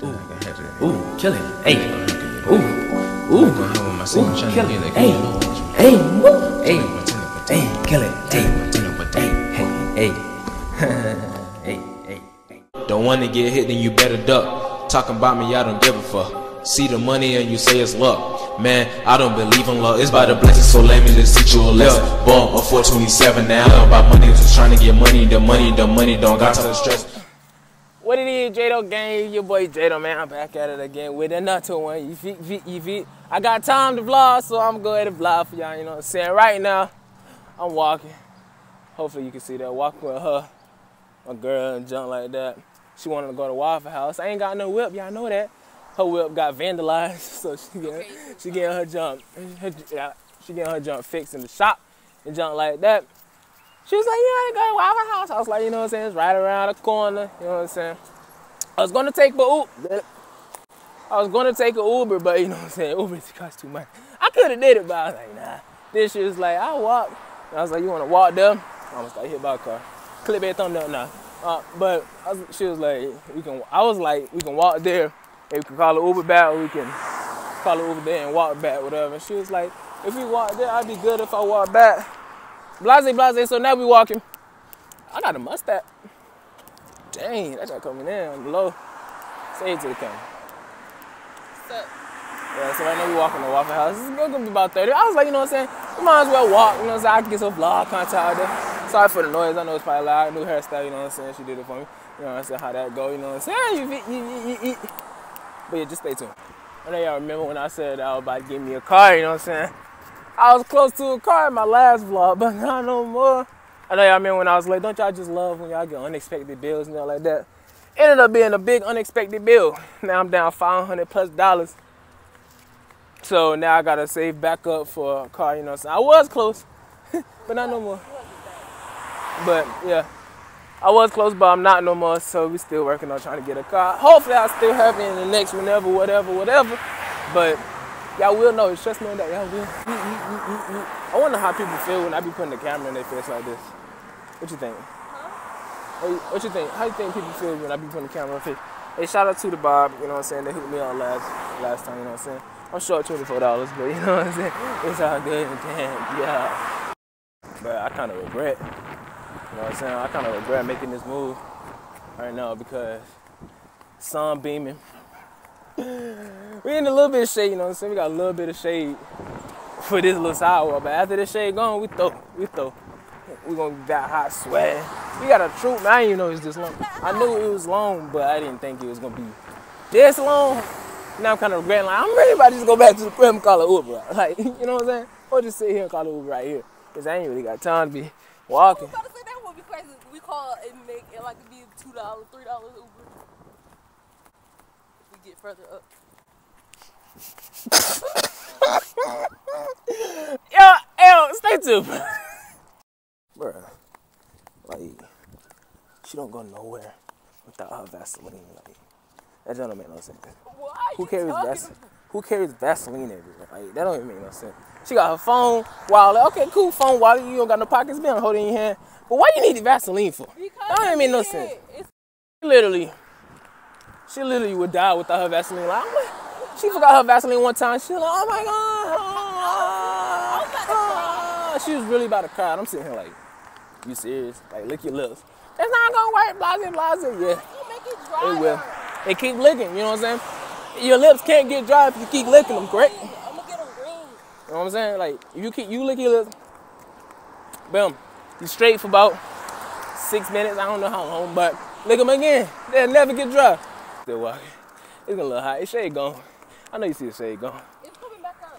Ooh, kill it. Hey. Ooh. Ooh. Ooh, kill it. Hey. Hey. Woo. Hey. Hey, kill it. Hey. Hey. Hey. Hey. Hey. Hey. Don't wanna get hit, then you better duck. Talking about me, I don't give a fuck. See the money and you say it's luck. Man, I don't believe in luck. It's by the blessing, so let me just teach you a lesson. Bump a 427 now. About money, just trying to get money. The money, the money, don't got to the stress. What it is, Dredo Gang? Your boy Dredo, man. I'm back at it again with another one. You feet, feet, you feet. I got time to vlog, so I'm gonna go ahead and vlog for y'all. You know what I'm saying? Right now, I'm walking. Hopefully, you can see that. Walking with her, my girl, and junk like that. She wanted to go to Waffle House. I ain't got no whip, y'all know that. Her whip got vandalized, so she getting, she getting her jump. Her, she getting her jump fixed in the shop and junk like that. She was like, you ain't go to Waffle House. I was like, you know what I'm saying? It's right around the corner. You know what I'm saying? I was gonna take the Uber. I was gonna take an Uber, but you know what I'm saying? Uber costs too much. I could have did it, but I was like, nah. Then she was like, I walk. And I was like, you wanna walk there? I almost got hit by a car. Clip that thumbnail now. Uh, but was, she was like, we can. I was like, we can walk there. And we can call an Uber back, or we can call an Uber there and walk back, whatever. And she was like, if we walk there, I'd be good if I walk back. Blase, blase. So now we walking. I got a mustache. Dang, that got coming in on the low. Say it to the camera. Yeah, so right now we walking to Waffle House. It's gonna be about 30. I was like, you know what I'm saying? We might as well walk, you know what I'm saying? I can get some vlog content out there. Sorry for the noise. I know it's probably loud. New hairstyle, you know what I'm saying? She did it for me. You know what I'm saying? How that go, you know what I'm saying? You, you, you. But yeah, just stay tuned. I know y'all remember when I said I was about to give me a car, you know what I'm saying? I was close to a car in my last vlog, but not no more. I know y'all remember when I was late. Don't y'all just love when y'all get unexpected bills and all like that? Ended up being a big unexpected bill. Now I'm down 500 plus dollars. So now I gotta save back up for a car, you know saying? I was close, but not no more. But yeah, I was close, but I'm not no more. So we still working on trying to get a car. Hopefully I'll still have it in the next whenever, whatever, whatever. But y'all will know. Trust me on that. Y'all will. I wonder how people feel when I be putting the camera in their face like this. What you think? What, you- what you think? How you think people feel when I be putting the camera in their face? Hey, shout out to the Bob. You know what I'm saying? They hooked me up last last time. You know what I'm saying? I'm short twenty four dollars, but you know what I'm saying? It's all good. Damn, yeah. But I kind of regret. You know what I'm saying? I kind of regret making this move right now because sun beaming. We in a little bit of shade, you know what I'm saying? We got a little bit of shade for this little sidewalk, but after this shade gone, we throw, we throw. We gonna be that hot sweat. We got a troop, man. I didn't even know it was this long. I knew it was long, but I didn't think it was gonna be this long. Now I'm kind of regretting, like, I'm really about to just go back to the crib and call it Uber. Like, you know what I'm saying? Or just sit here and call it Uber right here. Because I ain't really got time to be walking. I was about to say that would be crazy. We call it and make it like be two dollars, three dollars Uber. If we get further up. Yo, yo, stay tuned. Bruh, like, she don't go nowhere without her Vaseline. Like, that don't make no sense. Why Who you carries talking Vas- Who carries Vaseline everywhere? Like, that don't even make no sense. She got her phone wallet. Okay, cool, phone wallet. You don't got no pockets. Be on hold in your hand. But why you need the Vaseline for? Because That don't even make no sense. It's Literally, she literally would die without her Vaseline. Like, like- she forgot her Vaseline one time. She was like, oh my god. ah." She was really about to cry. And I'm sitting here like, you serious? Like, lick your lips. It's not gonna work. Blase, blase. Yeah, it dry. it will. They keep licking. You know what I'm saying? Your lips can't get dry if you keep licking them. Correct? I'm gonna get a ring. You know what I'm saying? Like, if you keep you lick your lips, boom, you straight for about six minutes. I don't know how long, but lick them again. They'll never get dry. Still walking. It's gonna look hot. It's shade gone. I know you see the shade gone. It's coming back up.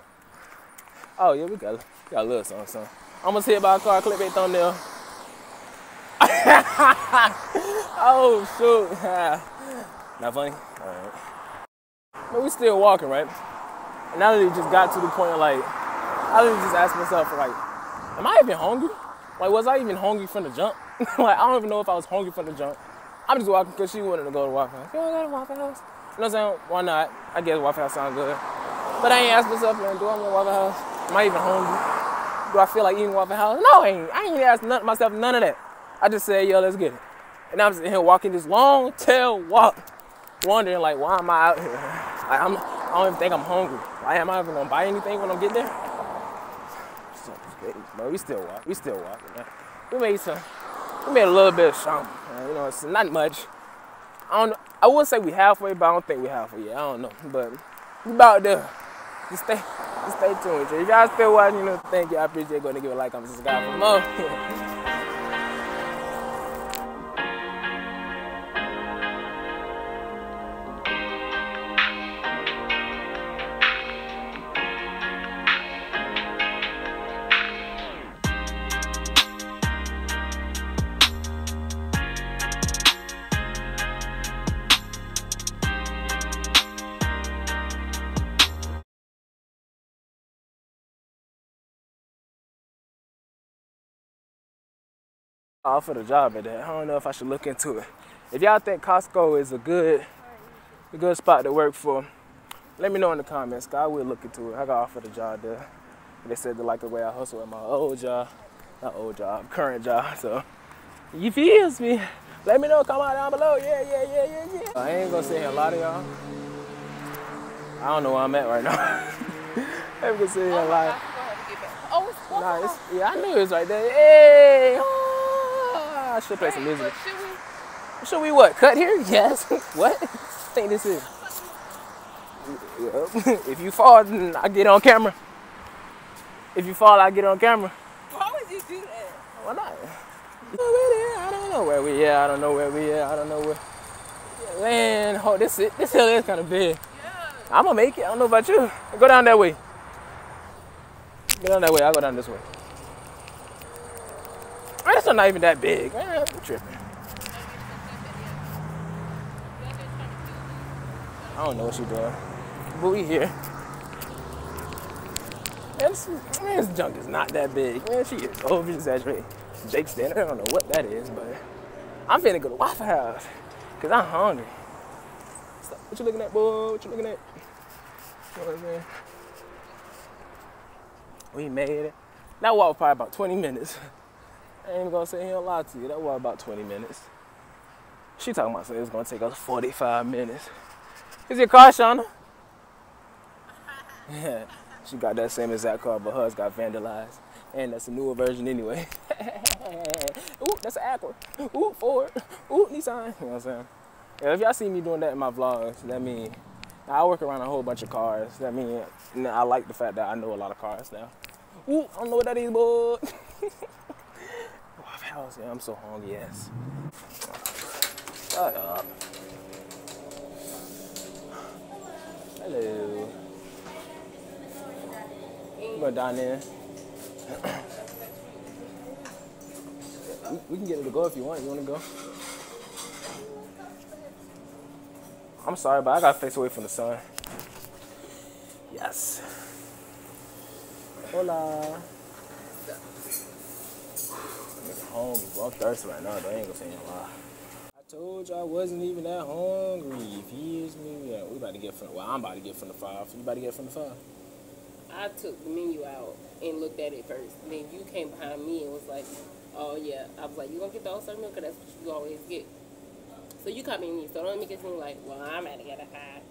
Oh yeah, we got we got a little something, something. Almost hit by a car, clip that thumbnail. oh shoot. Not funny? Alright. But we still walking, right? And now that it just got to the point of like I literally just asked myself like, am I even hungry? Like was I even hungry from the jump? like I don't even know if I was hungry from the jump. I'm just walking because she wanted to go to Waffle House. You wanna go to Waffle House? You know what I'm saying? Why not? I guess Waffle House sounds good. But I ain't asked myself, man, do I want Waffle House? Am I even hungry? Do I feel like eating Waffle House? No, I ain't. I ain't asked none, myself none of that. I just said, yo, let's get it. And I'm sitting here walking this long tail walk wondering like, why am I out here? Like, I'm, I don't even think I'm hungry. Why am I even gonna buy anything when I'm get there? So, bro, we still walk. We still walking, man. We made some. We made a little bit of something. Uh, you know, it's not much. I don't. I wouldn't say we halfway, but I don't think we halfway yet. I don't know, but we about there. Just stay, just stay tuned. If y'all still watching, you know, thank you. I appreciate going to give a like, comment, subscribe for more. offer the job at that. I don't know if I should look into it. If y'all think Costco is a good, a good spot to work for, let me know in the comments. I will look into it. I got offered a job there. They said they like the way I hustle at my old job, not old job, current job. So, you feels me? Let me know. Come on down below. Yeah, yeah, yeah, yeah, yeah. I ain't gonna say a lot of y'all. I don't know where I'm at right now. I'm gonna say a Oh lot. gosh, we're gonna get back. Oh, Nah, it's, yeah, I knew it was right there. Hey, I should play some music. should we- Should we what? Cut here? Yes. what? I think this is. If you fall, then I get on camera. If you fall, I get on camera. Why would you do that? Why not? I don't know where we at. I don't know where we at. I don't know where. Man, oh, this it. This hill is kind of big. Yeah. I'm gonna make it. I don't know about you. Go down that way. Go down that way. I'll go down this way. It's not even that big. Man, I'm tripping. I don't know what she's doing. But we here. Man, this, man, this junk is not that big. Man, she is over exaggerating. Jake standing. I don't know what that is, but I'm finna go to Waffle House. Cause I'm hungry. Stop. What you looking at, boy? What you looking at? You know what I'm saying? We made it. That walk probably about 20 minutes. I ain't gonna sit here and lie to you. That was about 20 minutes. She talking about saying it's gonna take us 45 minutes. Is your car, Shauna? Yeah. She got that same exact car, but hers got vandalized. And that's a newer version anyway. Ooh, that's an Acura. Ooh, Ford. Ooh, Nissan. You know what I'm saying? Yeah, if y'all see me doing that in my vlogs, that mean I work around a whole bunch of cars. That mean I like the fact that I know a lot of cars now. Ooh, I don't know what that is, boy. Yeah, I'm so hungry, yes. Shut up. Hello. I'm gonna dine in. we, we can get her to go if you want. You wanna go? I'm sorry, but I gotta face away from the sun. Yes. Hola. Nigga. I'm thirsty right now, though. I ain't gonna say no lie. I told you I wasn't even that hungry. Excuse me. Yeah, we about to get from the, well, I'm about to get from the five. You about to get from the five? I took the menu out and looked at it first. And then you came behind me and was like, oh, yeah. I was like, you going to get the all-star milk? Because that's what you always get. So you caught me in me. So don't make it seem like, well, I'm going to get a five.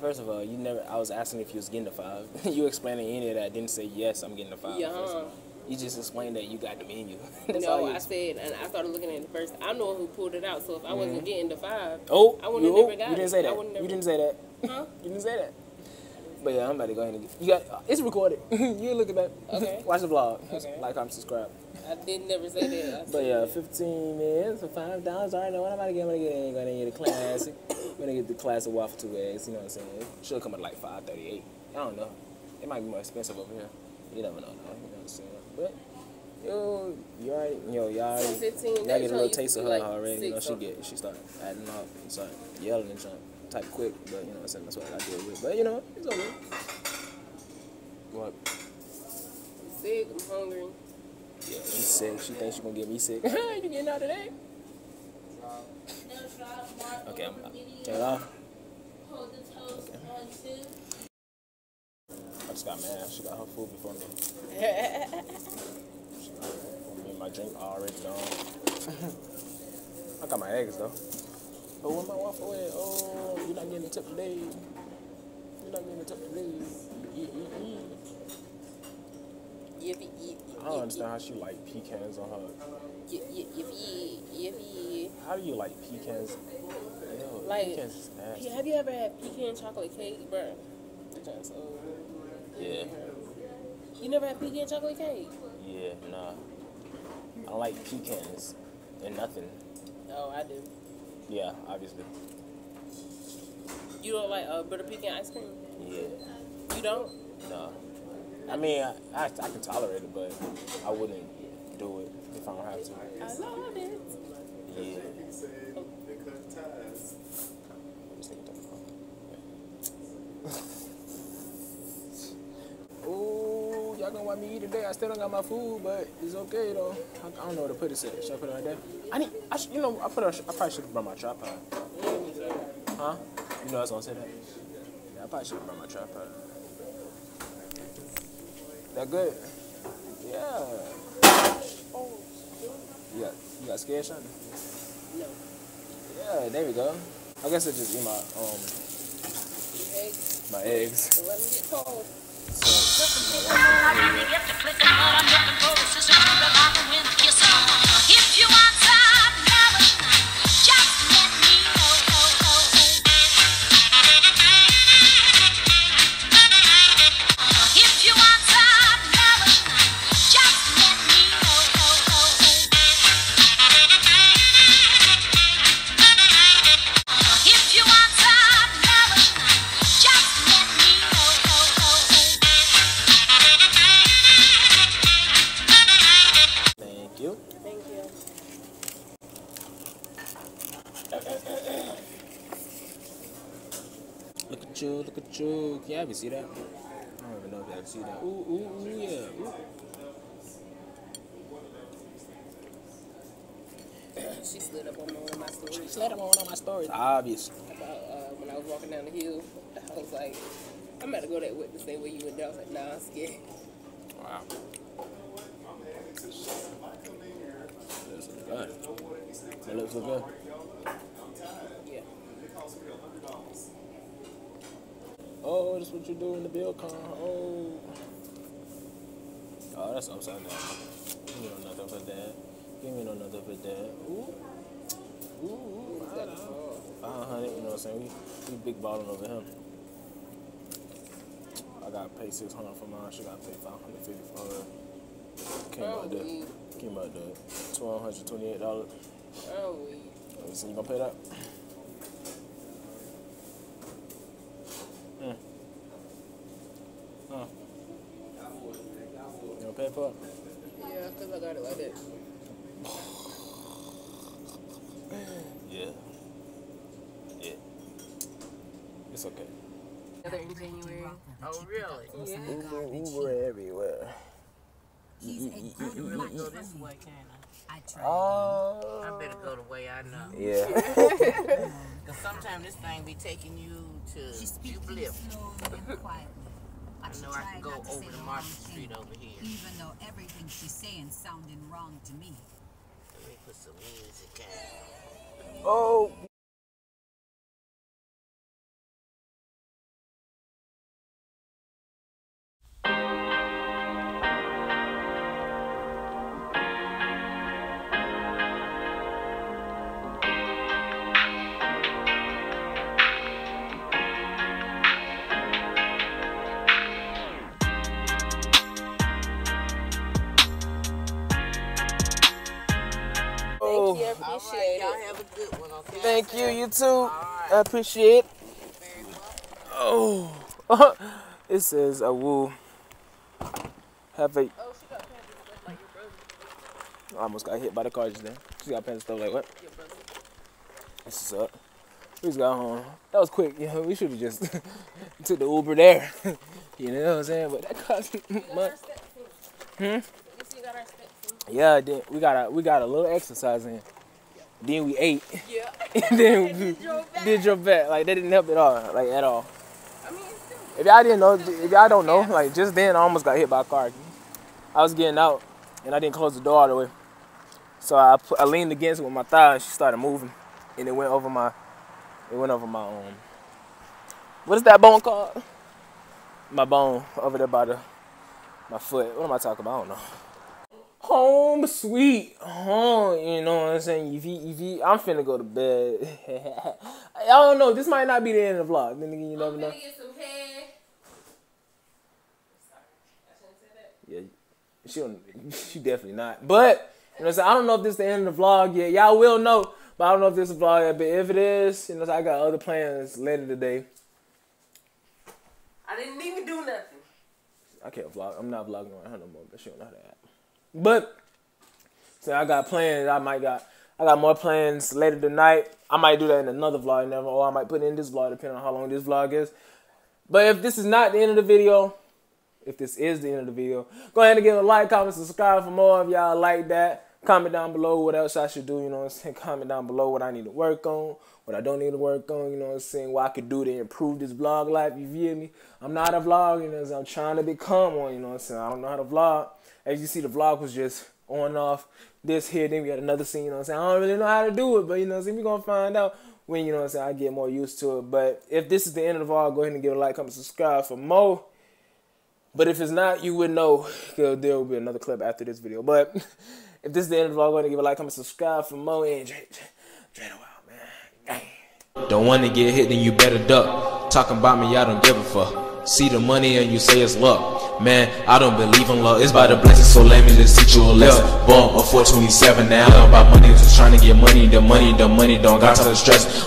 First of all, you never. I was asking if you was getting the five. you explaining any of that. Didn't say yes. I'm getting the five. Yeah, uh-huh. First of huh? all. You just explained that you got the menu. No, all I said, and I started looking at it first. I'm the one who pulled it out. So if I wasn't mm-hmm. getting the five, Oh, I wouldn't you, have never got you didn't say that. wouldn't You didn't say that. huh? You didn't say that. But yeah, I'm about to go ahead and get. You got. It's recorded. you look at that. Okay. Watch the vlog. Okay. Like, comment, subscribe. I didn't never say that. But yeah, 15 minutes for five dollars. I already know what I'm about to get. I'm gonna get. I'm gonna get a classic. I'm gonna get the classic waffle two eggs. You know what I'm saying? Should come at like 5.38. I don't know. It might be more expensive over here. You never know. Though. You know what I'm saying? But yo, you already, yo, y'all already. 15, Y'all that get a little taste of her like already. You know, she get, she start adding up and start yelling and jump type quick. But you know what I'm saying? That's what I deal with. But you know, it's okay. What? I'm sick. I'm hungry. Yeah, she's sick. She thinks she's gonna get me sick. you getting out today? Okay, I'm out. Turn it off. I just got mad. She got her food before me. She got her food before me. My drink already gone. I got my eggs though. Oh, where my waffle at? Oh, you're not getting the tip today. You're not getting the tip today. Yippee, yippee, I don't understand how she like pecans on her. How do you like pecans? Ew, Like, pecans. Have you ever had pecan chocolate cake, bro? Just, uh, Yeah, You never had pecan chocolate cake? yeah, nah. I like pecans and nothing. Oh, I do. Yeah, obviously. You don't like uh, butter pecan ice cream? Yeah, You don't? nah. I mean, I, I, I can tolerate it, but I wouldn't do it if I don't have to. I love it. Yeah. Ooh, y'all gonna want me to eat today? I still don't got my food, but it's okay though. I, I don't know where to put it. At. Should I put it right there? I need. I should, you know, I put. A, I probably should have brought my tripod. Huh? You know I was gonna say that. Yeah, I probably should have brought my tripod. That good? Yeah. You got, you got scared, Shonda? No. Yeah, there we go. I guess I just eat my um Eggs. my eggs. Don't let them get cold. If Look at you, look at you. Can y'all even see that? I don't even know if y'all can see that. Ooh, ooh, ooh, yeah. Ooh. She slid up on one of my stories Just let them on on my stories. Obviously. about uh, when I was walking down the hill. I was like, I'm about to go that way the same way you went down. I was like, nah, I'm scared. Wow. Good. That looks so good. Oh, that's what you do in the bill con. Oh. Oh, that's upside down. Give me no nothing for that. Give me no nothing for that. Ooh. Ooh, ooh. It's got the phone. 500, you know what I'm saying? We, we big balling over him. I got to pay 600 for mine. She got to pay 550 for her. Came Oh, out the, we, came out the $1,228. oh, we. Oh, you gonna pay that? Huh. You gonna pay for it? Yeah, because I got it like that. Yeah. Yeah. It's okay. In January. Oh, really? Yeah. Uber, Uber everywhere. You really go this way, can I? Oh. I better go the way I know. Yeah. Because sometimes this thing be taking you to Jubilee. I know I can go over to Market Street over here. Even though everything she's saying sounding wrong to me. Let me put some music on. oh. I appreciate Y'all it. have a good one, okay? Thank you, you too. I appreciate it. Oh. it says, I will have a. Oh, she got pants stuff like your brother. I almost got hit by the car just then. She got pants and stuff like what? Your brother. This is up. We just got home. That was quick. You know, we should have just took the Uber there. you know what I'm saying? But that cost much. Hmm? You see, you got our steps in. Yeah, then we got a we got a little exercise in. Then we ate. Yeah. and then we did your back. Like that didn't help at all. Like at all. I mean, If y'all didn't know, if y'all don't know, like just then I almost got hit by a car. I was getting out and I didn't close the door all the way. So I, put, I leaned against it with my thigh and she started moving. And it went over my It went over my um. What is that bone called? My bone over there by the my foot. What am I talking about? I don't know. Home sweet home. You know what I'm saying? If you, if you, I'm finna go to bed. I don't know. This might not be the end of the vlog. Then again, you never know. get some head. Yeah, she don't, she definitely not. But you know, what I'm saying I don't know if this is the end of the vlog yet. Y'all will know, but I don't know if this is a vlog yet. But if it is, you know, I got other plans later today. I didn't even do nothing. I can't vlog. I'm not vlogging around her no more, but she don't know how to act. But so I got plans. I might got I got more plans later tonight. I might do that in another vlog, never, or I might put it in this vlog, depending on how long this vlog is. But if this is not the end of the video, if this is the end of the video, go ahead and give a like, comment, subscribe for more if y'all like that. Comment down below what else I should do, you know what I'm saying? Comment down below what I need to work on, what I don't need to work on, you know what I'm saying? What I could do to improve this vlog life, you feel me? I'm not a vlog, you know? I'm trying to become one, you know what I'm saying? I don't know how to vlog. As you see, the vlog was just on and off this here, then we got another scene, you know I'm saying? I don't really know how to do it, but you know? We're gonna find out when, you know I'm saying, I get more used to it. But if this is the end of the vlog, go ahead and give a like, comment, subscribe for more. But if it's not, you would know there will be another clip after this video. But if this is the end of the vlog, go ahead and give a like, comment, subscribe for more. And. Don't wanna get hit, then you better duck. Talking about me, I don't give a fuck. See the money and you say it's luck. Man, I don't believe in love. It's by the blessings, so let me just teach you a lesson. Born a 427 now. About money, just trying to get money. The money, the money don't got to the stress.